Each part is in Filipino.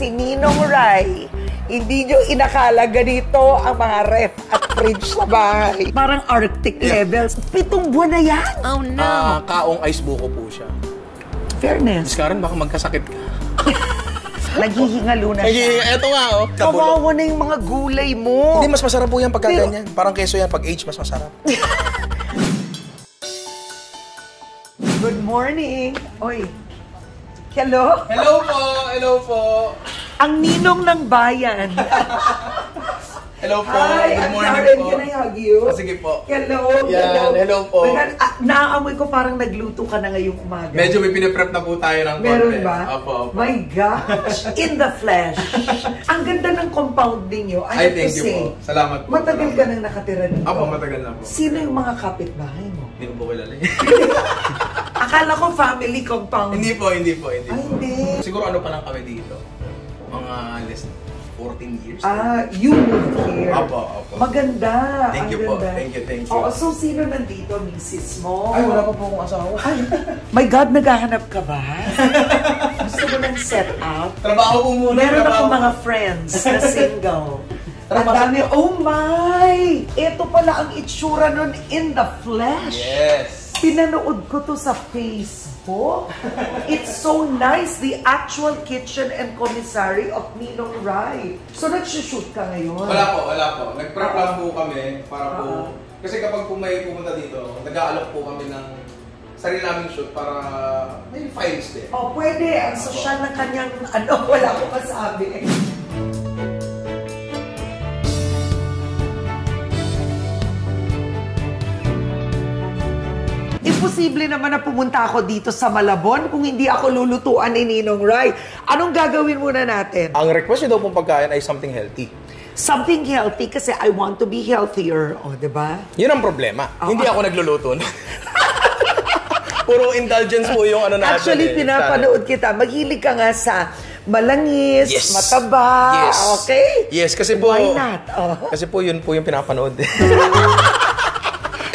Si Ninong Rai, hindi nyo inakala ganito ang mga ref at fridge sa bahay. Parang Arctic levels. Pitong buwan na yan. Oh no. Ah, kaong ice buko po siya. Fairness. Karen, baka magkasakit ka. Naghihingalo na Ay, siya. eto nga, oh. Kawawa na yung mga gulay mo. Hindi, mas masarap po yan pagka Pero- ganyan. Parang keso yan, pag age, mas masarap. Good morning. Oy. Hello? Hello po! Hello po! Ang ninong ng bayan. Hello po! Hi, Good morning Karen. po. Can I hug you? Ah, sige po. Hello. Yan, hello po. My God, ah, naaamoy ko parang nagluto ka na ngayong umaga. Medyo may piniprep na po tayo ng konti. Meron ba? Opo, opo. My gosh, in the flesh. Ang ganda ng compound ninyo. I, Ay, have thank to you say, po. Salamat po. Matagal ka Salamat. nang nakatira dito. Opo, matagal na po. Sino yung mga kapitbahay mo? Hindi ko po kilala eh. Akala ko family compound. hindi po, hindi po, hindi Ay, po. hindi. Siguro ano pa lang kami dito? Mga less than 14 years. Ah, you moved here. Opo, opo. Maganda. Thank ang you po. ganda. Thank you, thank you. Oo, so sino nandito? Mrs. mo? Ay, wala pa po akong asawa. Ay, my God, naghahanap ka ba? Gusto mo ng set up? Trabaho po muna. Meron trabaho. akong mga friends na single. Ang dami, oh my! Ito pala ang itsura nun in the flesh. Yes. Pinanood ko to sa Facebook. It's so nice. The actual kitchen and commissary of Ninong Rai. So, nagsushoot ka ngayon? Wala po, wala po. Nag-prep lang po kami para po... Ah. Kasi kapag po may pumunta dito, nag-aalok po kami ng sarili naming shoot para may files din. Oh, pwede. Ang sosyal ng kanyang, ano, wala ko masabi. Imposible naman na pumunta ako dito sa Malabon kung hindi ako lulutuan ni Ninong Rai. Anong gagawin muna natin? Ang request niyo daw pong pagkain ay something healthy. Something healthy kasi I want to be healthier. O, oh, di ba? Yun ang problema. Ah, Hindi ako nagluluto. Puro indulgence po yung ano natin. Actually, eh. pinapanood kita. Mahilig ka nga sa malangis, Yes. mataba, Yes. okay? Yes, kasi po... Why not? Oh. Kasi po yun po yung pinapanood.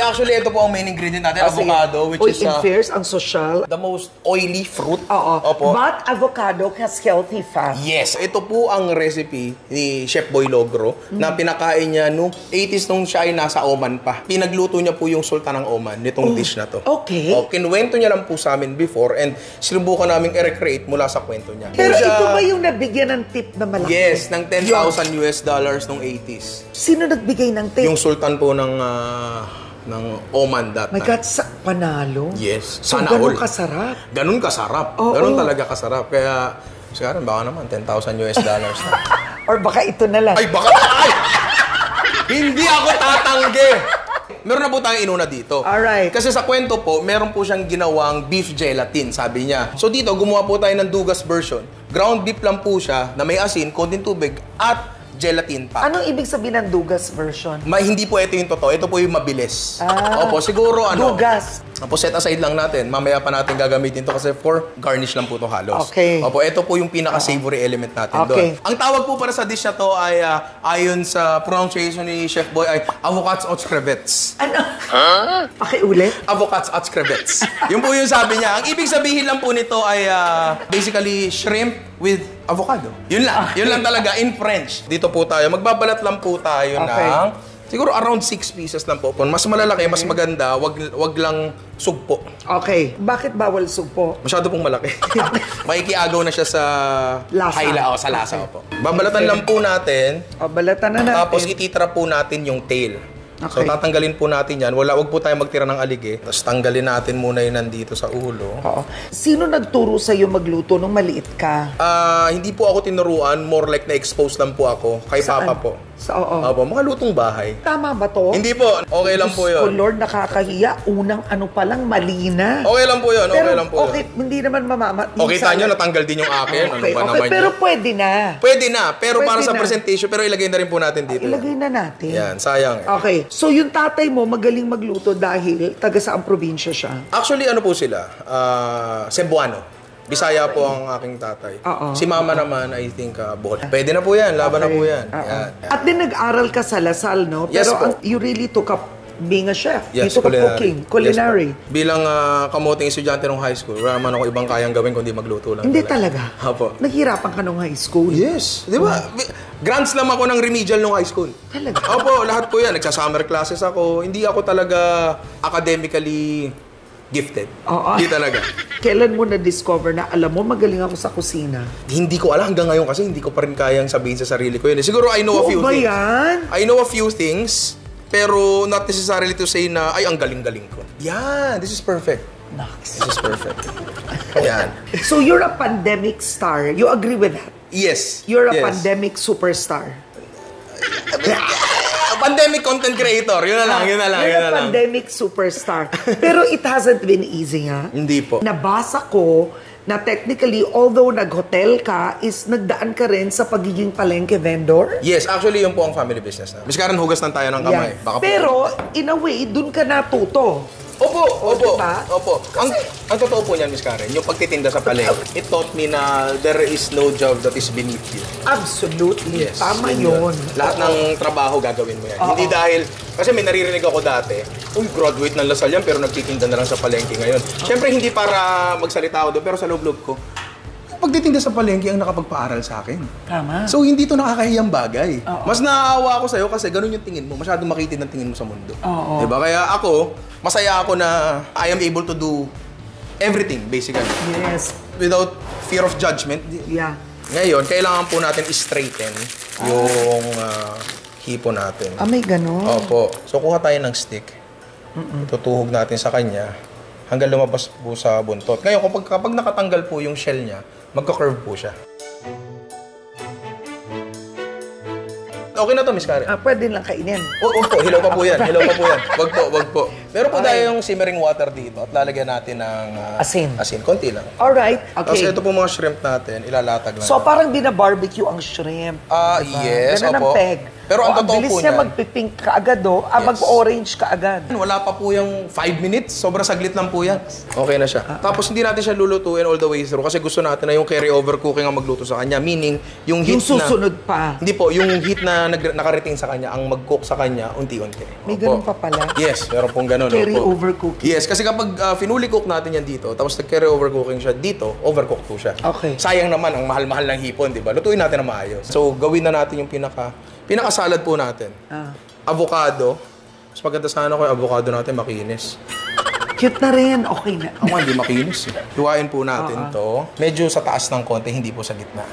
Actually, ito po ang main ingredient natin, Ah, sige. avocado, which Uy, is in uh, fairs, ang social. the most oily fruit. Oo. Opo. But avocado has healthy fat. Yes, ito po ang recipe ni Chef Boy Logro na pinakain niya nung 80s nung siya ay nasa Oman pa. Pinagluto niya po yung Sultan ng Oman nitong dish na to. okay. O, kinuwento niya lang po sa amin before and sinubukan namin i-recreate mula sa kwento niya. Pero Siya- ito ba yung nabigyan ng tip na malaki? Yes, ng 10,000 US dollars nung 80s. Sino nagbigay ng tip? Yung Sultan po ng ah, ng Oman that My time. God, sa panalo? Yes. So, Sana ganun all. kasarap. Ganun kasarap. Oo. Ganun talaga kasarap. Kaya, siguro baka naman 10,000 US dollars na. Or baka ito na lang. Ay, baka ay! Hindi ako tatanggi! Meron na po tayong inuna dito. Alright. Kasi sa kwento po, meron po siyang ginawang beef gelatin, sabi niya. So dito, gumawa po tayo ng Dugas version. Ground beef lang po siya na may asin, konting tubig, at gelatin pa. Anong ibig sabihin ng Dugas version? Ma, hindi po ito yung totoo. Ito po yung mabilis. Ah. Opo, siguro ano. Dugas. Opo, set aside lang natin. Mamaya pa natin gagamitin to kasi for garnish lang po to halos. Okay. Opo, ito po yung pinaka-savory element natin Okay. doon. Ang tawag po para sa dish na to ay ah, ayon sa pronunciation ni Chef Boy ay avocats aux crevettes. Ano? Pakiulit? Avocats aux crevettes. yun po yung sabi niya. Ang ibig sabihin lang po nito ay ah, basically shrimp with avocado. Yun lang. Yun lang talaga in French. Dito po tayo. Magbabalat lang po tayo Okay. ng siguro around 6 pieces lang po. Kung mas malalaki, mas maganda, wag wag lang sugpo. Okay. Bakit bawal sugpo? Masyado pong malaki. Makikiagaw na siya sa Lasa. hayla o sa lasa Okay. po. Babalatan Okay. lang po natin. O, balatan na natin. Tapos ititira po natin yung tail. So Okay. tatanggalin po natin yan. Wala, wag po tayo magtira ng alige. Tapos tanggalin natin muna yung nandito sa ulo. Oo. Sino nagturo sa'yo magluto nung maliit ka? Ah, hindi po ako tinuruan, more like na-expose lang po ako kay Saan? Papa po. Sa, oo. Opo, mga lutong bahay. Tama ba to? Hindi po, okay lang po Diyos ko, yun. Lord, nakakahiya. Unang ano pa lang, mali na. Okay lang po yun, okay pero, lang po okay, yun. hindi naman mamama. O, kita nyo, natanggal din yung akin. Ano Okay, ba okay, naman pero yun? pwede na. Pwede na, pero para Pwede sa na. presentation, pero ilagay na rin po natin dito. Ilagay na natin. Yan, sayang eh. Okay, so yung tatay mo magaling magluto dahil taga saang probinsya siya? Actually, ano po sila? Ah, Cebuano. Bisaya po ang aking tatay. Oo. Si mama naman, I think, uh, Bohol. Pwede na po yan, laban na po yan. Oo. Yan. At din nag-aral ka sa Lasal, no? Yes Pero po. ang- you really took up being a chef. Yes, dito ka culinary. cooking, Yes, culinary. po. Bilang ah, kamoting estudyante ng high school, wala naman ako ibang kayang gawin kundi magluto lang. Hindi talaga. Apo. Naghirapan ka nung high school. Yes. Di ba? Grand slam ako ng remedial nung high school. Talaga? Opo, lahat po yan. Nagsa-summer classes ako. Hindi ako talaga academically gifted. Oo. Hindi talaga. Kailan mo na-discover na alam mo magaling ako sa kusina? Hindi ko alam hanggang ngayon kasi hindi ko pa rin kayang sabihin sa sarili ko yun. Siguro I know a Oo few ba things. yan? I know a few things, pero not necessarily to say na, ay, ang galing-galing ko. Yeah, this is perfect. Naks. This is perfect. Yan. So you're a pandemic star. You agree with that? Yes. You're a yes. pandemic superstar. Pandemic content creator. Yun na lang, yun na lang, yun na lang. pandemic superstar. Pero it hasn't been easy, ha? Hindi po. Nabasa ko na technically, although nag-hotel ka, is nagdaan ka rin sa pagiging palengke vendor. Yes, actually, yun po ang family business na. Miss Karen, hugas ng tayo ng kamay. Yeah. Baka po- Pero, in a way, dun ka natuto. Opo, opo, diba? opo. Ang, ang totoo po niyan, Miss Karen, yung pagtitinda sa palengke, it taught me na there is no job that is beneath you. Absolutely. Yes. Tama yun yun. Lahat ng trabaho gagawin mo yan. Oo. Hindi dahil, kasi may naririnig ako dati, uy, graduate ng Lasal yan, pero nagtitinda na lang sa palengke ngayon. Siyempre, hindi para magsalita ako doon, pero sa loob-loob ko, pagtitinda sa palengke ang nakapagpaaral sa akin. Tama. So, hindi to nakakahiyang bagay. Oo. Mas naaawa ako sa'yo kasi ganun yung tingin mo. Masyadong makitid ang tingin mo sa mundo. Oo. Diba? Kaya ako, masaya ako na I am able to do everything, basically. yes. Without fear of judgment. Yeah. Ngayon, kailangan po natin i-straighten yung ah, hipo natin. Ah, may ganon. Opo. So, kuha tayo ng stick. Tutuhog natin sa kanya hanggang lumabas po sa buntot. Ngayon, kapag, kapag nakatanggal po yung shell niya, magka-curve po siya. Okay na to, Miss Karen. Ah, pwede lang kainin. O, wag po, hilaw pa po yan. Hilaw pa po yan. Wag po, wag po. Meron po tayo yung simmering water dito at lalagyan natin ng ah, Asin. Asin, konti lang. Alright. Tapos Okay. ito po mga shrimp natin, ilalatag lang. So, parang binabarbecue ang shrimp. Ah, Diba? yes, Ganun opo. ang peg. Pero ang O, totoo po niya niyan- magpipink ka agad, oh. Ah, Yes. mag-orange ka agad. Wala pa po yung 5 minutes. Sobrang saglit lang po yan. Okay na siya. Tapos hindi natin siya lulutuin all the way through kasi gusto natin na yung carry-over cooking ang magluto sa kanya. Meaning, yung heat Yung susunod na... pa. Hindi po, yung heat na nag- nakarating sa kanya, ang mag-cook sa kanya, unti-unti. May ganun pa pala. Yes, meron pong ganun. Carry opo. over cooking. Yes, kasi kapag uh, finuli cook natin yan dito, tapos nag-carry over cooking siya dito, overcook po siya. Okay. Sayang naman ang mahal-mahal ng hipon, di ba? Lutuin natin na maayos. So, gawin na natin yung pinaka pinaka-salad po natin. Ah. Avocado. Mas maganda sana ko yung avocado natin makinis. Cute na rin. Okay na. Ako hindi makinis. eh. Po natin to. Medyo sa taas ng konti, hindi po sa gitna.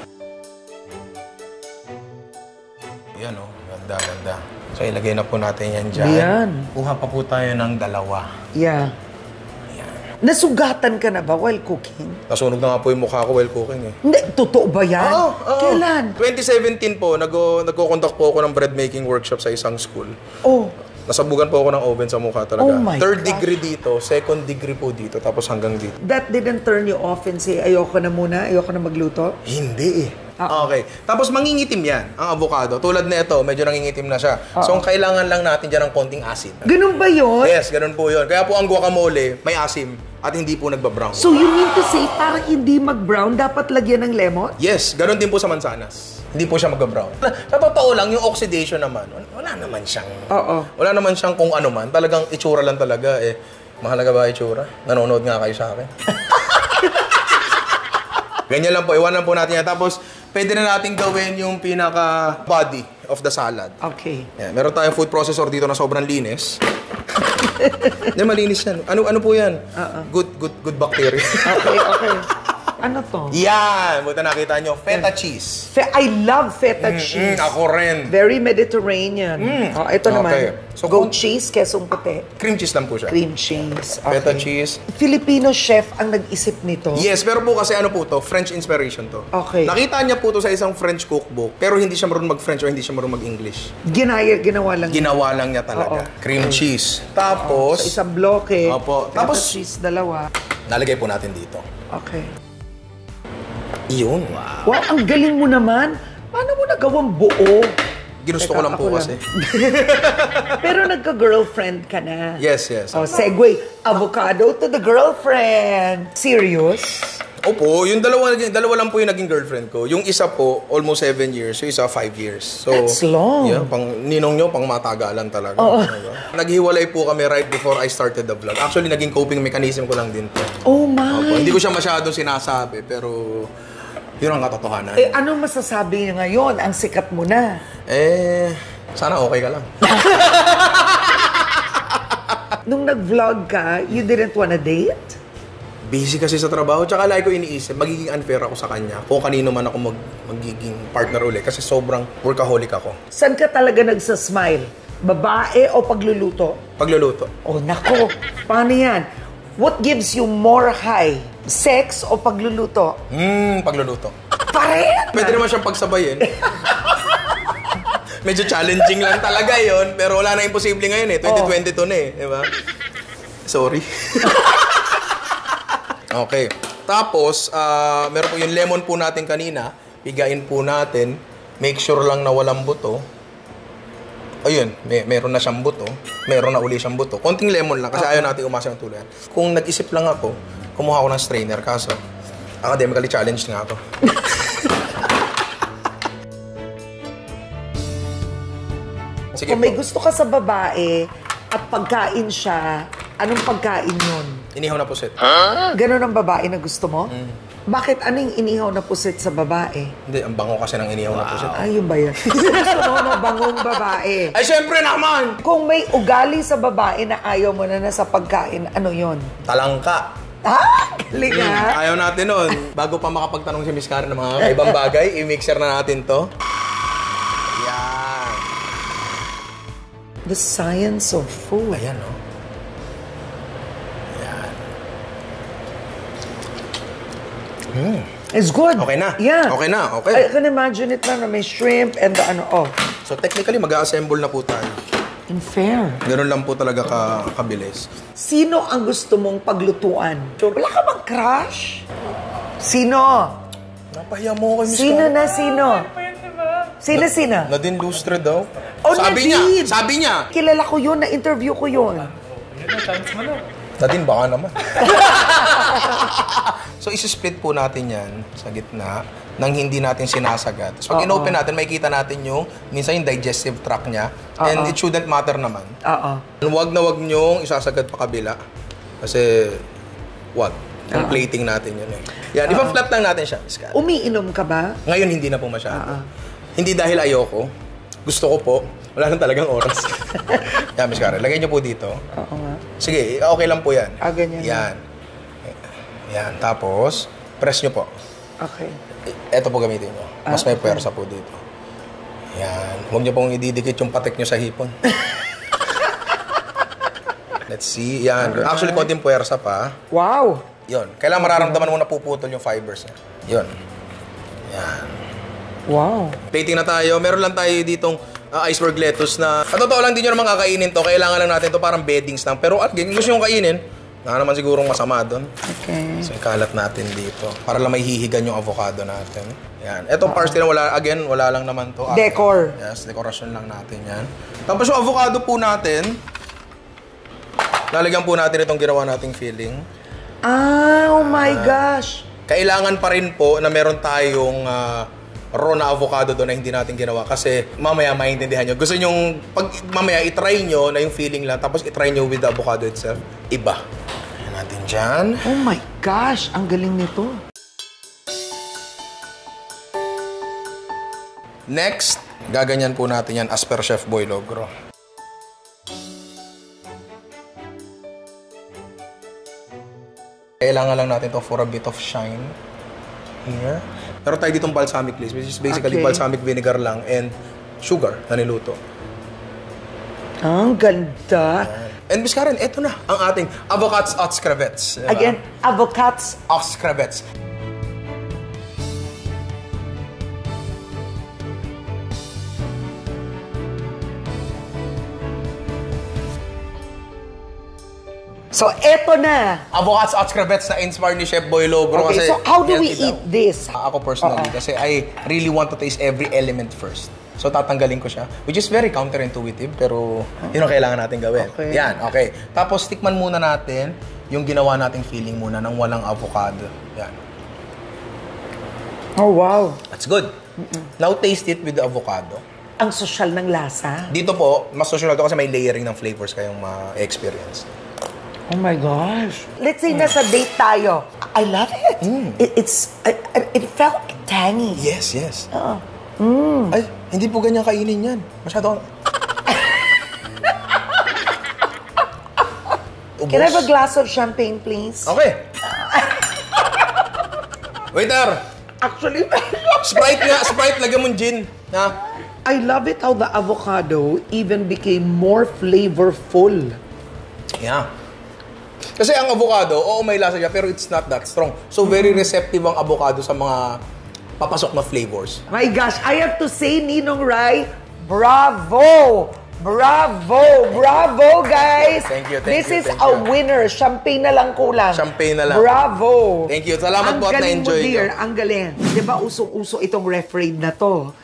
Yan o. Ganda, ganda. So, ilagay na po natin yan dyan. Yan. Kuha pa po tayo ng dalawa. Yeah. Nasugatan ka na ba while cooking? Nasunog na nga po yung mukha ko while cooking eh. Hindi, totoo ba yan? Oo, oo. Kailan? 2017 po, nag nagko-conduct po ako ng bread making workshop sa isang school. Oh, Nasabugan po ako ng oven sa mukha talaga. Oh my Third gosh. degree dito, second degree po dito, tapos hanggang dito. that didn't turn you off and say, ayoko na muna, ayoko na magluto? Hindi eh. Ah. Okay. Tapos mangingitim yan, ang avocado. Tulad na ito, medyo nangingitim na siya. So, ang kailangan lang natin dyan ng konting acid. Ganun ba yun? Yes, ganun po yun. Kaya po ang guacamole, may asim at hindi po nagbabrown. So you mean to say, parang hindi mag-brown, dapat lagyan ng lemon? Yes, ganun din po sa mansanas. Hindi po siya magka-brown. Sa totoo lang, yung oxidation naman, wala- naman siyang... Oo. Wala naman siyang kung ano man. Talagang itsura lang talaga eh. Mahalaga ba itsura? Nanonood nga kayo sa akin. Ganyan lang po, iwanan po natin yan. Tapos, pwede na natin gawin yung pinaka-body of the salad. Okay. Yan, meron tayong food processor dito na sobrang linis. Hindi, malinis yan. Ano, ano po yan? Good, good, good bacteria. Okay, okay. Ano to? yan! Buta nakita nyo, feta cheese. Fe- I love feta cheese. Mm, ako rin. Very Mediterranean. Oh, ito Okay. naman. So, Goat cheese, kesong puti. Cream cheese lang po siya. Cream cheese. Okay. Feta cheese. Filipino chef ang nag-isip nito. Yes, pero po kasi ano po to, French inspiration to. Okay. Nakita niya po to sa isang French cookbook, pero hindi siya marunong mag-French o hindi siya marunong mag-English. Ginaya, ginawa lang. Ginawa lang niya talaga. Oo. Cream cheese. Tapos, sa isang bloke. Opo. Feta Tapos- cheese, dalawa. nalagay po natin dito. Okay. Iyon. Wow, ang galing mo naman. Paano mo nagawang buo? Ginusto Teka, ko lang po ako kasi. Pero nagka-girlfriend ka na. Yes, yes. Oh, segue. Avocado to the girlfriend. Serious? Opo, yung dalawa, dalawa lang po yung naging girlfriend ko. Yung isa po, almost seven years. Yung isa, five years. So, That's long. Yeah, pang, ninong nyo, pang matagalan talaga. Diba? Naghiwalay po kami right before I started the vlog. Actually, naging coping mechanism ko lang din to. Oh my! Opo, hindi ko siya masyadong sinasabi, pero yun ang katotohanan. Eh, anong masasabi niya ngayon? Ang sikat mo na. Eh, sana okay ka lang. Nung nag-vlog ka, you didn't wanna date? Busy kasi sa trabaho, tsaka lagi ko iniisip, magiging unfair ako sa kanya kung kanino man ako mag, magiging partner uli kasi sobrang workaholic ako. Saan ka talaga nagsasmile? Babae o pagluluto? Pagluluto. Oh, nako. Paano yan? What gives you more high? Sex o pagluluto? Hmm, pagluluto. Pare! Pwede naman siyang pagsabayin. Medyo challenging lang talaga yon pero wala na imposible ngayon eh. 2022 na eh, di ba? Sorry. okay. Tapos, ah, meron po yung lemon po natin kanina. Pigain po natin. Make sure lang na walang buto. Ayun, may, meron na siyang buto. Meron na uli siyang buto. Konting lemon lang kasi ayaw natin umasa ng tuluyan. Kung nag-isip lang ako, kumuha ako ng strainer. Kaso, academically challenged nga ako. Sige Kung may po. gusto ka sa babae at pagkain siya, anong pagkain yun? Inihaw na pusit. Ganon ang babae na gusto mo? Mm. Bakit anong inihaw na pusit sa babae? Hindi, ang bango kasi ng inihaw na pusit. Ayun ba yan? gusto mo na bangong babae. Ay, syempre naman! Kung may ugali sa babae na ayaw mo na na sa pagkain, ano yon? Talangka. Ah, galing Hmm, ha? ayaw natin nun. Bago pa makapagtanong si Miss Karen ng mga kaibang bagay, i-mixer na natin to. Yan. The science of food. Ayan, no? Yan. Hmm. It's good. Okay na. Yeah. Okay na, okay. I can imagine it na na may shrimp and the ano, oh. So, technically, mag-assemble na po tayo. In fair. Ganun lang po talaga ka kabilis. Sino ang gusto mong paglutuan? Wala ka bang crush? Sino? Napahiya mo kay Miss Sino na sino? Sino sino? Nadine Lustre daw. Oh, sabi Nadine! niya, sabi niya. Kilala ko yun, na-interview ko yun. Nadine, baka naman. so, isi-split po natin yan sa gitna nang hindi natin sinasagat. So, pag in-open natin, makikita natin yung, minsan yung digestive tract niya. And it shouldn't matter naman. Oo. Huwag na huwag niyong isasagad pa kabila. Kasi, wag. Ang plating natin yun eh. Yan, ipa-flap lang natin siya, Miss. Umiinom ka ba? Ngayon, hindi na po masyado. Hindi dahil ayoko. Gusto ko po. Wala nang talagang oras. yan, Miss Karen. Lagay niyo po dito. Oo nga. Sige, okay lang po yan. Ah, ganyan Yan. Yan. Tapos, press nyo po. Okay. Ito po gamitin nyo. Mas Ah, may puwersa po dito. Yan. Huwag nyo pong ididikit yung patek nyo sa hipon. Let's see. Yan. Actually, konting puwersa pa. Wow! Yun. Kailangan mararamdaman mo na puputol yung fibers niya. Yun. Yan. Wow. Plating na tayo. Meron lang tayo ditong ah, iceberg lettuce na... At totoo lang, di nyo naman kakainin to. Kailangan lang natin to parang beddings lang. Pero at gusto nyo kainin, na naman sigurong masama doon. Okay. So, ikalat natin dito. Para lang may hihigan yung avocado natin. Yan. Etong parsley na wala, again, wala lang naman to. Ah, Decor. Yes, dekorasyon lang natin yan. Tapos yung avocado po natin, lalagyan po natin itong ginawa nating filling. Ah, oh my gosh! Kailangan pa rin po na meron tayong ah, raw na avocado doon na hindi natin ginawa kasi mamaya maintindihan nyo. Gusto nyong, pag mamaya itry nyo na yung feeling lang tapos itry nyo with the avocado itself, iba. Ayan natin dyan. Oh my gosh! Ang galing nito. Next, gaganyan po natin yan as per Chef Boy Logro. Kailangan lang natin to for a bit of shine. Here. Pero tayo ditong balsamic glaze, which is basically Okay. balsamic vinegar lang and sugar na niluto. Ang ganda. And Miss Karen, eto na ang ating avocados at. Diba? Again, avocados. Ox crevettes. So, eto na. Avocados at crevettes na inspired ni Chef Boy Logro. Okay, kasi so how do we healthy daw. eat this? Ah, Ako personally, Oo. kasi I really want to taste every element first. So tatanggalin ko siya, which is very counterintuitive, pero yun ang kailangan natin gawin. Okay. Yan, okay. Tapos tikman muna natin yung ginawa nating feeling muna ng walang avocado. Yan. Oh, wow. That's good. Now taste it with the avocado. Ang sosyal ng lasa. Dito po, mas social to kasi may layering ng flavors kayong ma-experience. Oh my gosh. Let's say nasa date tayo. I love it. it it's, I- I- it felt tangy. Yes, yes. Oo. Ay, hindi po ganyan kainin yan. Masyado kang... Can I have a glass of champagne, please? Okay. Waiter! Actually, Sprite nga, Sprite, lagyan mong gin. Ha? I love it how the avocado even became more flavorful. Yeah. Kasi ang avocado, oo may lasa siya, pero it's not that strong. So very receptive ang avocado sa mga papasok na flavors. My gosh, I have to say, Ninong Rai, bravo! Bravo! Bravo, guys! Thank you, thank This you, is thank a you. winner. Champagne na lang kulang. Champagne na lang. Bravo! Thank you. Salamat ang po at galing na-enjoy mo, dear. Ang galing. Di ba usong-uso itong ref raid na to?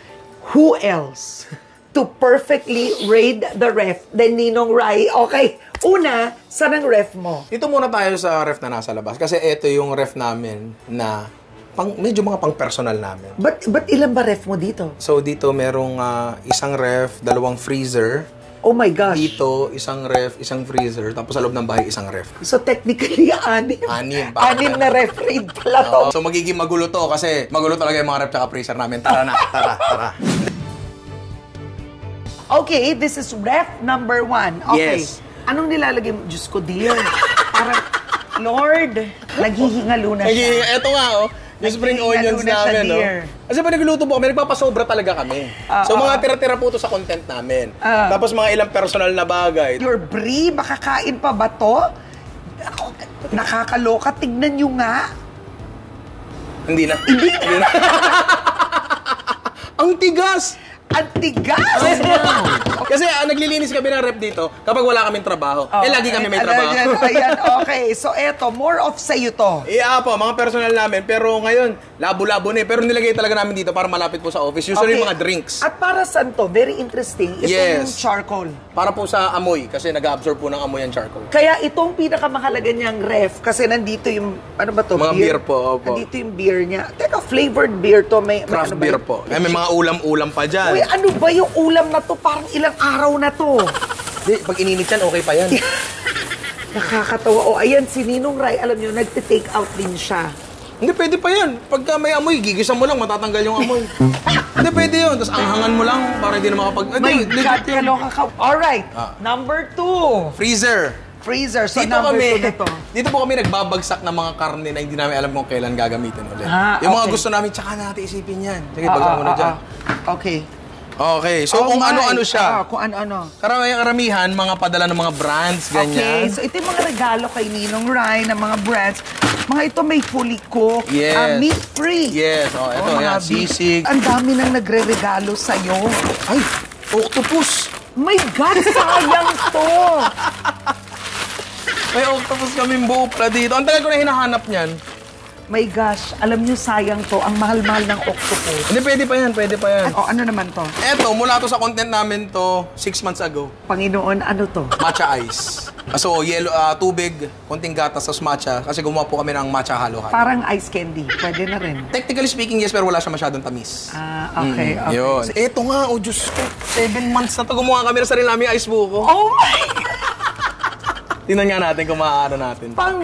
Who else to perfectly raid the ref than Ninong Rai? Okay, una, saan ang ref mo? Dito muna tayo sa ref na nasa labas. Kasi ito yung ref namin na pang, medyo mga pang-personal namin. Ba't, ba't ilan ba ref mo dito? So dito merong ah, isang ref, dalawang freezer. Oh my gosh. Dito, isang ref, isang freezer. Tapos sa loob ng bahay, isang ref. So technically, anim. Anim. Anim na ref raid pala to. Oo. So magiging magulo to kasi magulo talaga yung mga ref tsaka freezer namin. Tara na, tara, tara. Okay, this is ref number one. Okay. Yes. Anong nilalagay mo? Diyos ko, dear. Parang, Lord, naghihingalo na siya. eto nga oh, yung spring onions namin, no? Kasi pag nagluto po kami, nagpapasobra talaga kami. Ah, so mga tira-tira po to sa content namin. Ah. Tapos mga ilang personal na bagay. Your brie, makakain pa ba to? Ako, nakakaloka. Tignan nyo nga. Hindi na. Hindi na. Ang tigas! Ang tigas! Kasi ah, naglilinis kami ng rep dito kapag wala kaming trabaho. Oh, eh, lagi kami may ayan, trabaho. Ayan, okay. So, eto, more of sa'yo to. Iya po, mga personal namin. Pero ngayon, labo-labo na eh. Pero nilagay talaga namin dito para malapit po sa office. Usually Okay. mga drinks. At para saan to? Very interesting. Ito Yes. yung charcoal. Para po sa amoy. Kasi nag-absorb po ng amoy ang charcoal. Kaya itong pinakamahalaga niyang ref, kasi nandito yung, ano ba to? Mga beer po, opo. Nandito yung beer niya. Teka, flavored beer to. May, may Craft ano ba beer yun? po. Eh, may mga ulam-ulam pa dyan. Uy, ano ba yung ulam na to? Parang ilang araw na to. Di, pag ininit yan, okay pa yan. Nakakatawa. O, ayan, si Ninong Rai, alam niyo, nagte-take out din siya. Hindi, pwede pa yan. Pagka may amoy, gigisa mo lang, matatanggal yung amoy. Hindi, pwede yun. Tapos anghangan mo lang para hindi na makapag... My Hindi, God, kaloka ka. Alright, Ah. number two. Freezer. Freezer. So, dito number kami, two na to. dito po kami nagbabagsak ng mga karne na hindi namin alam kung kailan gagamitin ulit. Ah, yung mga okay. gusto namin, tsaka natin isipin yan. Sige, Ah, bagsak ah, mo na ah, dyan. ah. Okay. Okay, so Oh kung my. ano-ano siya. Ah, kung ano-ano. Karamihan, karamihan, mga padala ng mga brands, ganyan. Okay, so ito yung mga regalo kay Ninong Rai ng mga brands. Mga ito may fully cooked, Yes. ah, meat-free. Yes, oh, ito, mga yan, beef. sisig. Ang dami nang nagre-regalo sa'yo. Ay, octopus! My God, sayang to! May octopus kaming buo pala dito. Ang tagal ko na hinahanap niyan. My gosh, alam niyo sayang to. Ang mahal-mahal ng octopus. Hindi, pwede pa yan, pwede pa yan. O, ano naman to? Eto, mula to sa content namin to, six months ago. Panginoon, ano to? Matcha ice. So, yellow, ah, tubig, konting gatas sa matcha. Kasi gumawa po kami ng matcha halo-halo. Parang ice candy. Pwede na rin. Technically speaking, yes, pero wala siya masyadong tamis. Ah, okay, Mm, okay. Yun. Eto nga, oh Diyos ko. Seven months na to gumawa kami ng sarili namin ice buko. Oh my! Tingnan nga natin kung maaano natin. Pang...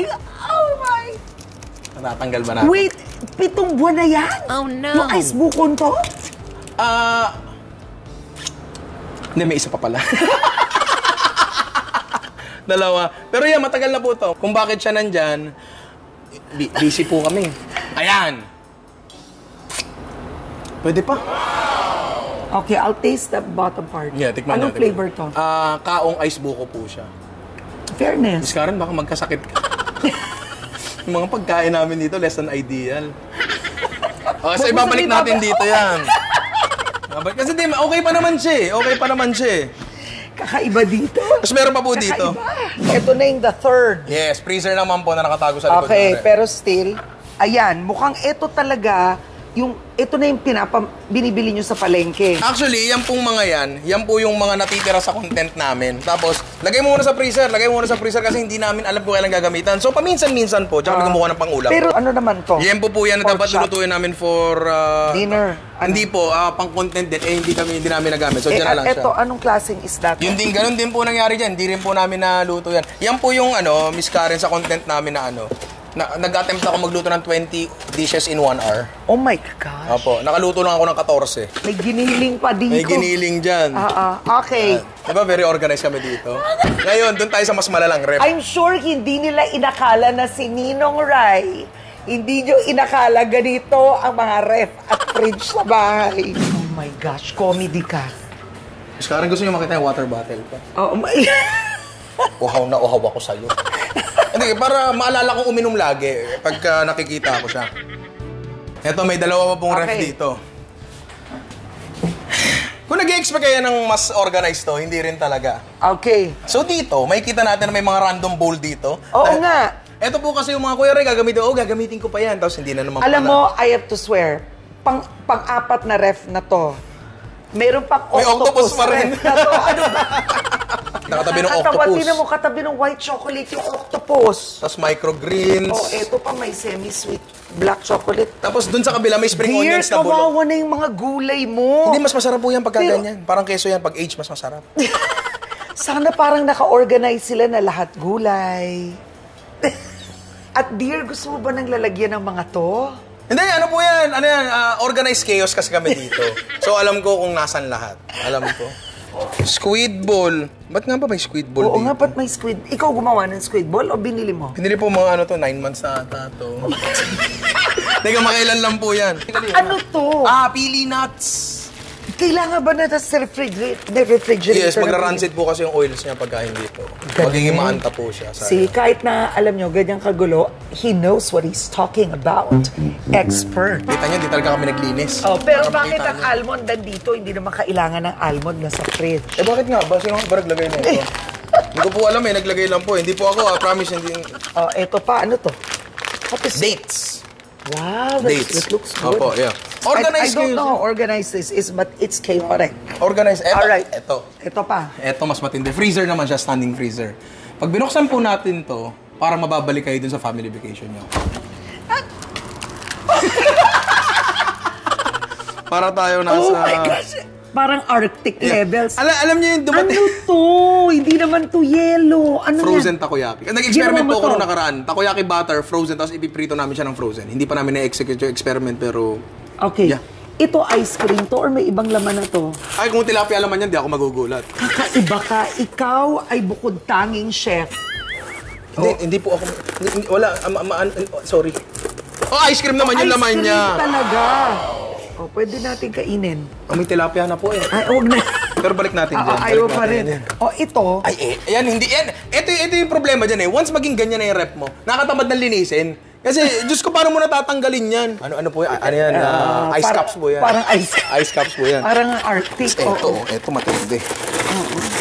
My! Natatanggal ba natin? Wait, pitong buwan na yan? Oh, no. Yung ice bukon to? Ah... Hindi, may isa pa pala. Dalawa. Pero yan, matagal na po to. Kung bakit siya nandyan, busy po kami. Ayan. Pwede pa. Okay, I'll taste the bottom part. Yeah, tikman Anong natin. flavor to? Ah, kaong ice buko po siya. Fairness. Miss Karen, baka magkasakit ka. Yung mga pagkain namin dito, less than ideal. Okay, so ibabalik natin dito yan. Kasi di, okay pa naman siya eh. Okay pa naman siya eh. Kakaiba dito. Tapos meron pa po dito. Kakaiba. Ito na yung the third. Yes, freezer naman po na nakatago sa likod Okay, pero still, ayan, mukhang ito talaga yung, ito na yung pinapa, binibili nyo sa palengke. Actually, yan pong mga yan, yan po yung mga natitira sa content namin. Tapos, lagay mo muna sa freezer, lagay mo muna sa freezer kasi hindi namin alam kung kailan gagamitan. So, paminsan-minsan po, tsaka uh, kumuha ng pangulam. Pero ano naman to? yan po po yan na dapat chop. lulutuin namin for... ah, Dinner. Ano? Hindi po, ah, pang content din. Eh, hindi kami, hindi namin nagamit. So, Eh, dyan na lang ito, siya. anong klaseng isda to? Yun din, ganun din po nangyari dyan. Hindi rin po namin naluto yan. Yan po yung ano, Miss Karen sa content namin na ano, na, nag-attempt ako magluto ng 20 dishes in 1 hour. Oh my gosh. Opo, nakaluto lang ako ng 14. May giniling pa dito. May giniling dyan. Ah, ah. Okay. Diba very organized kami dito? Ngayon, doon tayo sa mas malalang rep. I'm sure hindi nila inakala na si Ninong Rai, hindi nyo inakala ganito ang mga ref at fridge sa bahay. Oh my gosh, comedy ka. Karen, gusto niyo makita yung water bottle ko? Oh my... Uhaw na uhaw ako sa'yo. Hindi, para maalala kong uminom lagi pagka nakikita ko siya. Eto, may dalawa pa pong ref Okay. dito. Kung nag-expect kayo ng mas organized to, hindi rin talaga. okay. So dito, may kita natin na may mga random bowl dito. Oo Dahil- nga. Eto po kasi yung mga kuya rin, gagamitin, oh, gagamitin ko pa yan. Tapos hindi na naman Alam pala. mo, I have to swear, pang, pang-apat na ref na to, meron pang May octopus pa rin. ref na to. Ano ba? Nakatabi ng octopus. Tingnan mo, katabi ng white chocolate yung octopus. Tapos microgreens. Oh, eto pa may semi-sweet black chocolate. Tapos dun sa kabila may spring Dear, onions na bulok. kawawa na yung mga gulay mo. Hindi, mas masarap po yan pagka Pero- ganyan. Parang keso yan. Pag age, mas masarap. Sana parang naka-organize sila na lahat gulay. At dear, gusto mo ba nang lalagyan ng mga to? Hindi, ano po yan? Ano yan? ah, organized chaos kasi kami dito. so, alam ko kung nasan lahat. Alam ko. Squid ball. Ba't nga ba may squid ball Oo dito? nga, ba't may squid? Ikaw gumawa ng squid ball o binili mo? Pinili po mga ano to, 9 months na ata to. Teka, makailan lang po yan. Ano to? Ah, pili nuts. Kailangan ba na sa refrigerator? refrigerator Yes, magra-rancid po kasi yung oils niya pagka hindi po. Magiging maanta po siya. See, kahit na alam nyo, ganyan kagulo, he knows what he's talking about. Expert. Kita niyo, di talaga kami naglinis. Oh, pero Para bakit ang niyo. almond nandito, hindi naman kailangan ng almond na sa fridge? Eh bakit nga ba? Sino ba naglagay na ito? Hindi ko po alam eh, naglagay lang po. Hindi po ako, ah, promise, hindi. Oh, eto pa, ano to? What is Dates. Wow, Dates. that looks good. Opo, yeah. I, I Organized don't know how organized this is, but it's chaotic. Organized. Eto, Alright. Eto. Ito pa. Eto, mas matindi. Freezer naman siya, standing freezer. Pag binuksan po natin to, para mababalik kayo dun sa family vacation niyo. para tayo nasa... oh my gosh! Parang Arctic Yeah. levels. Ala, alam niyo yung dumating... Ano to? Hindi naman to yellow. Ano Frozen yan? takoyaki. Nag-experiment po ako nung nakaraan. Takoyaki butter, frozen, tapos ipiprito namin siya ng frozen. Hindi pa namin na-execute yung experiment, pero... Okay. Yeah. Ito ice cream to or may ibang laman na to? Ay, kung tilapia laman yan, di ako magugulat. Kakaiba ka. Ikaw ay bukod tanging chef. Hindi, hindi po ako... hindi- wala, ama, an- sorry. Oh, ice cream naman yung ice laman cream niya. talaga. O, pwede natin kainin. Oh, may tilapia na po eh. Ay, huwag na. Pero balik natin dyan. Ah, ayaw Balik pa rin. yan. O, ito. Ay, eh, ayan, hindi, yan. Ito, ito yung problema dyan eh. Once maging ganyan na yung rep mo, nakatamad na linisin. Kasi, Diyos ko, paano mo natatanggalin yan? Ano, ano po yan? Ano yan? Ah, ice para- cups po yan. parang ice- Ice cups po yan. Parang ang Arctic. Ito, oo. ito matindi.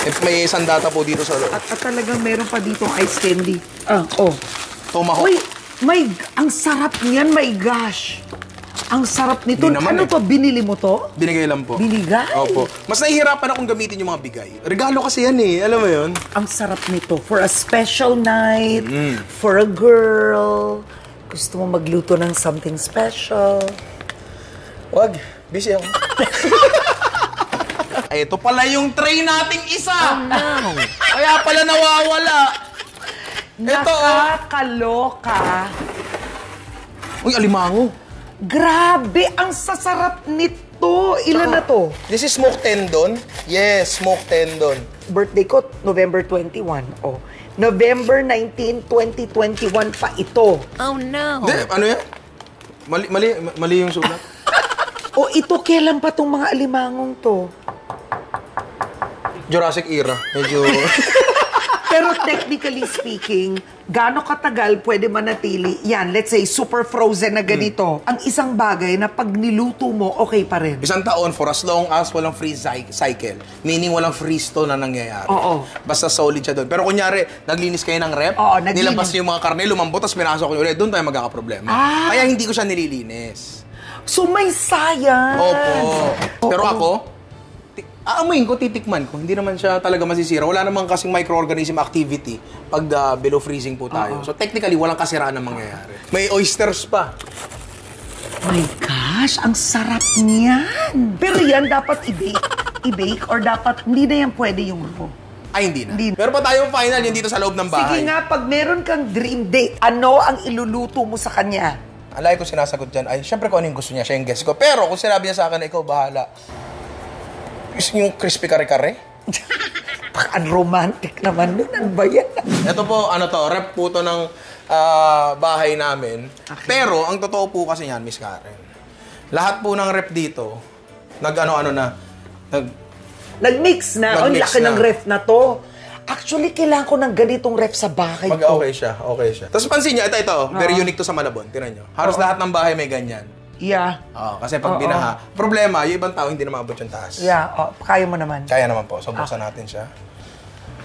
Eh, May sandata po dito sa At, at talagang meron pa dito ice candy. Ah, oh. tomahawk. Uy, may, ang sarap niyan, my gosh. Ang sarap nito. Naman Ano eh. to, binili mo to? Binigay lang po. Binigay? Opo. Mas nahihirapan akong gamitin yung mga bigay. Regalo kasi yan eh. Alam mo yun? Ang sarap nito. For a special night, Mm. for a girl, gusto mo magluto ng something special. Wag. Busy ako. Ay, ito pala yung tray nating isa. Oh, Kaya pala nawawala. Ito, oh. Nakakaloka. Uy, alimango. Grabe, ang sasarap nito. Ilan na to? This is smoked tendon. Yes, smoked tendon. Birthday ko, November 21. Oh. November 19, 2021 pa ito. Hindi, ano yan? Mali, mali, mali yung sulat. O ito, kailan pa tong mga alimangong to? Jurassic era. Medyo... Pero technically speaking, gaano katagal pwede manatili? Yan, let's say, super frozen na ganito. Ang isang bagay na pag niluto mo, okay pa rin. Isang taon for as long as walang free cy- cycle. Meaning walang freeze to na nangyayari. Oo. Basta solid siya doon. Pero kunyari, naglinis kayo ng rep, Oo, naglinis. nilabas niyo yung mga karne, lumambot, tapos pinasok ko ulit, doon tayo magkakaproblema. Ah. Kaya hindi ko siya nililinis. So may science. Opo. Pero ako, aamuin ko, titikman ko. Hindi naman siya talaga masisira. Wala namang kasing microorganism activity pag ah, below freezing po tayo. So technically, walang kasiraan na mangyayari. May oysters pa. My gosh, ang sarap niyan. Pero yan dapat i-bake. I-bake or dapat hindi na yan pwede yung raw. Ay, hindi na. Hindi. Meron pa tayong final yun dito sa loob ng bahay. Sige nga, pag meron kang dream date, ano ang iluluto mo sa kanya? Alay ko sinasagot dyan, ay, syempre kung ano yung gusto niya, siya yung guest ko. Pero kung sinabi niya sa akin na ikaw, bahala. Yung crispy kare-kare? Ang romantic naman nun. Ano ba yan? Ito po, ano to, rep po to ng ah, bahay namin. Okay. Pero, ang totoo po kasi yan, Miss Karen, lahat po ng rep dito, nag-ano-ano na, nag, Nag-mix na. Ang Nag-mix laki na. ng ref na to. Actually, kailangan ko ng ganitong ref sa bahay mag ko. okay siya, okay siya. Tapos pansin niyo, ito, ito, very unique to sa Malabon, tinan niyo. Halos lahat ng bahay may ganyan. Yeah. Oo, kasi pag Oo. binaha, problema, yung ibang tao hindi na maabot yung taas. Yeah. Oh, kaya mo naman. Kaya naman po, so buksan natin siya.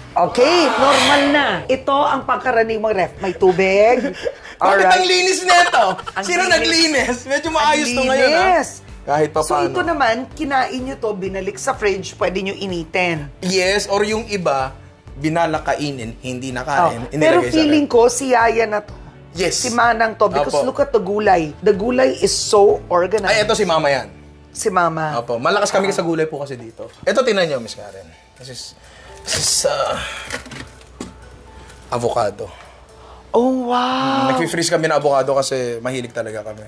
Okay, normal na. Ito ang pangkaraniwang ref. May tubig. Bakit ang linis nito? Ang Sino linis. naglinis? Medyo maayos to ngayon, ha? linis. Kahit pa So paano. ito naman, kinain nyo to, binalik sa fridge, pwede nyo initin. Yes, or yung iba, binalakainin, hindi nakain. Oh. Pero inilagay sa feeling ko, si Yaya na to. Yes. Si Manang to. Because Opo. look at the gulay. The gulay is so organized. Ay, ito si Mama yan. Si Mama. Opo, malakas kami sa gulay po kasi dito. Ito, tinan nyo, Miss Karen. This is, this is, uh, avocado. Oh, wow. Nag-freeze kami na avocado kasi mahilig talaga kami.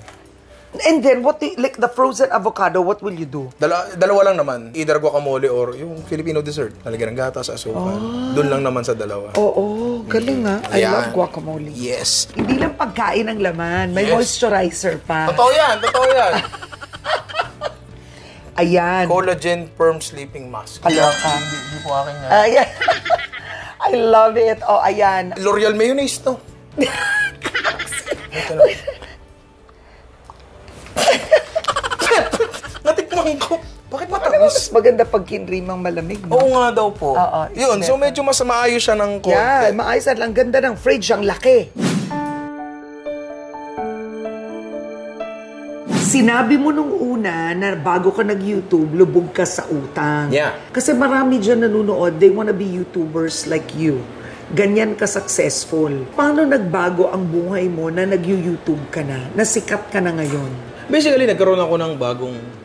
And then, what the, like the frozen avocado, what will you do? Dala, dalawa lang naman. Either guacamole or yung Filipino dessert. Nalagyan ng gatas, asukal. Doon lang naman sa dalawa. Oo, galing nga. I Ayan. love guacamole. Yes. Hindi lang pagkain ang laman, may Yes. moisturizer pa. Totoo yan, totoo yan. Ayan. Collagen Firm Sleeping Mask. Kaloka. Hindi, hindi po akin yan. Ayan. I love it. Oh, ayan. L'Oreal mayonnaise to. Maganda pag kinrimang malamig, no? Oo nga daw po. Oo, Yun, so medyo mas maayos siya ng konti. Yeah, maayos at lang ganda ng fridge, ang laki. Sinabi mo nung una na bago ka nag-YouTube, lubog ka sa utang. Yeah. Kasi marami dyan nanonood, they wanna be YouTubers like you. Ganyan ka successful. Paano nagbago ang buhay mo na nag-YouTube ka na, na sikat ka na ngayon? Basically, nagkaroon ako ng bagong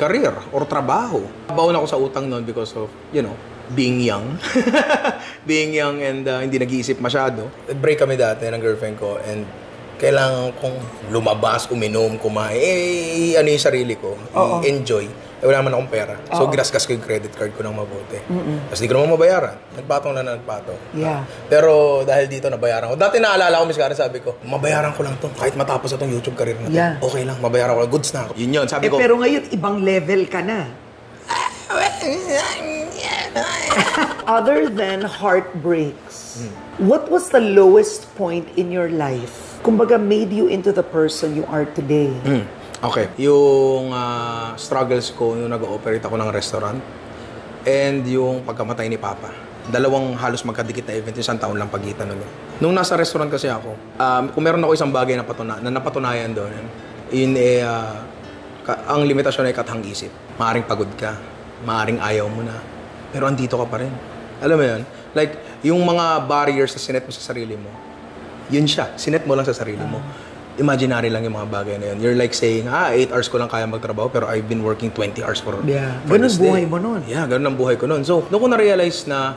career or trabaho. Baon ako sa utang noon because of, you know, being young. being young and uh, hindi nag-iisip masyado. Break kami dati ng girlfriend ko and kailangan kong lumabas, uminom, kumain, eh, ano yung sarili ko, enjoy. Eh, wala man akong pera. So, ginasgas ko yung credit card ko ng mabuti. Tapos di ko naman mabayaran. Nagpatong na na nagpatong. Yeah. Pero dahil dito, nabayaran ko. Dati naalala ko, Miss Karen, sabi ko, mabayaran ko lang to. Kahit matapos na tong YouTube career na to. Yeah. Okay lang, mabayaran ko lang. Goods na ako. Yun yun, sabi Eh, ko. pero ngayon, ibang level ka na. Other than heartbreaks, what was the lowest point in your life? Kumbaga, made you into the person you are today. Hmm. Okay. Yung ah, struggles ko nung nag-ooperate ako ng restaurant and yung pagkamatay ni Papa. Dalawang halos magkadikit na event, isang taon lang pagitan nun. Nung nasa restaurant kasi ako, um, kung meron ako isang bagay na, patuna- na napatunayan doon, yun eh, ka- ang limitasyon ay kathang isip. Maaring pagod ka, maaring ayaw mo na, pero andito ka pa rin. Alam mo yun? Like, yung mga barriers na sinet mo sa sarili mo, yun siya. Sinet mo lang sa sarili mo. Imaginary lang yung mga bagay na yun. You're like saying, ah, 8 hours ko lang kaya magtrabaho, pero I've been working 20 hours for, Yeah. for Ganun this buhay day. mo nun. Yeah, ganun ang buhay ko nun. So, doon ko na-realize na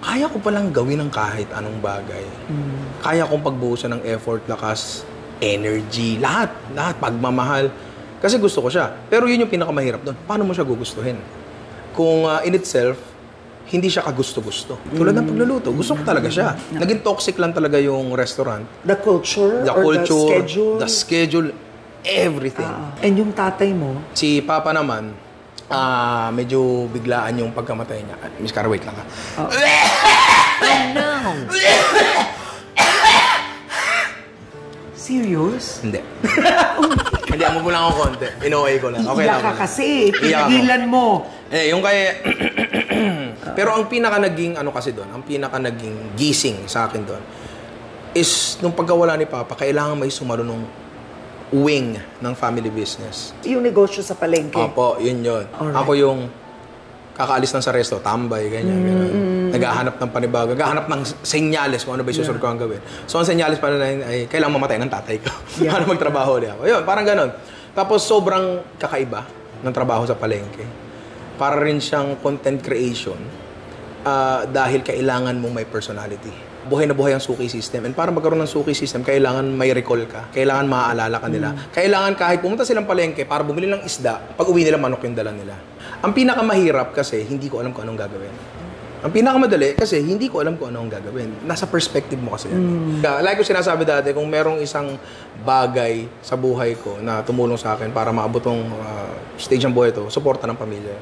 kaya ko palang gawin ng kahit anong bagay. Hmm. Kaya kong pagbuhusan ng effort, lakas, energy, lahat, lahat, pagmamahal. Kasi gusto ko siya. Pero yun yung pinakamahirap doon. Paano mo siya gugustuhin? Kung uh, in itself, hindi siya kagusto-gusto. Tulad ng pagluluto, gusto ko talaga siya. Naging toxic lang talaga yung restaurant. The culture The or culture, the schedule? the schedule, everything. Ah. and yung tatay mo, Si Papa naman, ah medyo biglaan yung pagkamatay niya. Miss Cara, wait lang ha. serious? Hindi. Hindi, amo mo lang ako konti. Inuwi ko lang. Okay Iiyak lang. ka kasi, Iyak ako. pinigilan mo. Eh, yung kay... Pero ang pinaka naging, ano kasi doon, ang pinaka naging gising sa akin doon, is nung pagkawala ni Papa, kailangan may sumalo nung wing ng family business. Yung negosyo sa palengke. Opo, yun yun. Alright. Ako yung kakaalis ng sa resto, tambay, ganyan, ganyan. Naghahanap ng panibago, naghahanap ng senyales kung ano ba yung susunod ko ang gawin. So, ang senyales pala na ay kailangan mamatay ng tatay ko Yeah. para magtrabaho ulit ako. Yun, parang ganun. Tapos, sobrang kakaiba ng trabaho sa palengke. Para rin siyang content creation ah, dahil kailangan mong may personality. Buhay na buhay ang suki system. And para magkaroon ng suki system, kailangan may recall ka. Kailangan maaalala ka nila. Kailangan kahit pumunta silang palengke para bumili ng isda, pag uwi nila manok yung dala nila. Ang pinakamahirap kasi, hindi ko alam kung anong gagawin. Ang pinakamadali kasi hindi ko alam kung anong gagawin. Nasa perspective mo kasi yan. Kaya, Like ko sinasabi dati, kung merong isang bagay sa buhay ko na tumulong sa akin para maabot tong ah, stage ng buhay to, suporta ng pamilya.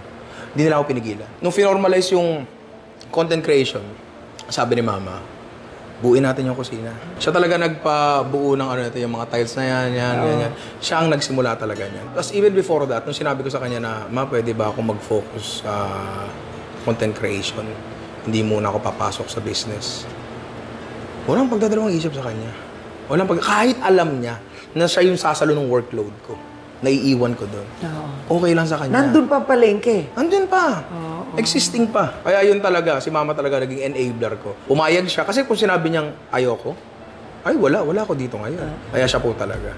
Hindi nila ako pinigilan. Nung finormalize yung content creation, sabi ni mama, buuin natin yung kusina. Siya talaga nagpabuo ng ano ito, yung mga tiles na yan, yan, yan, yan. Siya ang nagsimula talaga niyan. Tapos even before that, nung sinabi ko sa kanya na, ma, pwede ba ako mag-focus sa content creation? Hindi muna ako papasok sa business. Walang pagdadalawang isip sa kanya. Walang pag... Kahit alam niya na siya yung sasalo ng workload ko, naiiwan ko doon. Oo. Okay lang sa kanya. Nandun pa palengke. Andun pa. Existing pa. Kaya yun talaga, si mama talaga naging enabler ko. Umayag siya. Kasi kung sinabi niyang ayoko, ay wala, wala ako dito ngayon. Kaya siya po talaga.